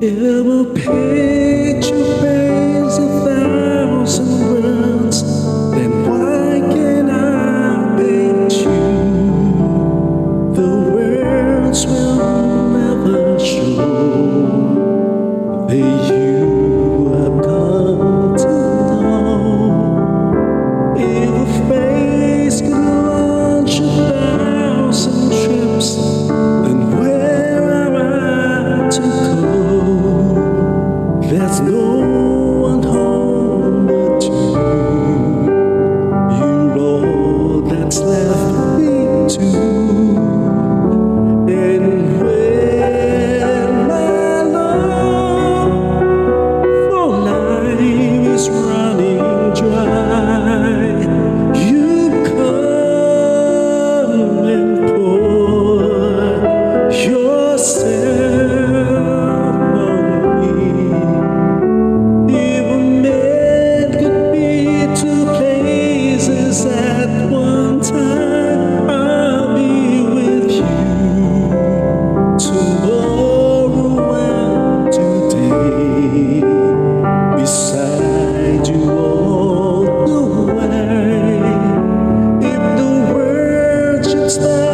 It will picture that's left me to. It's.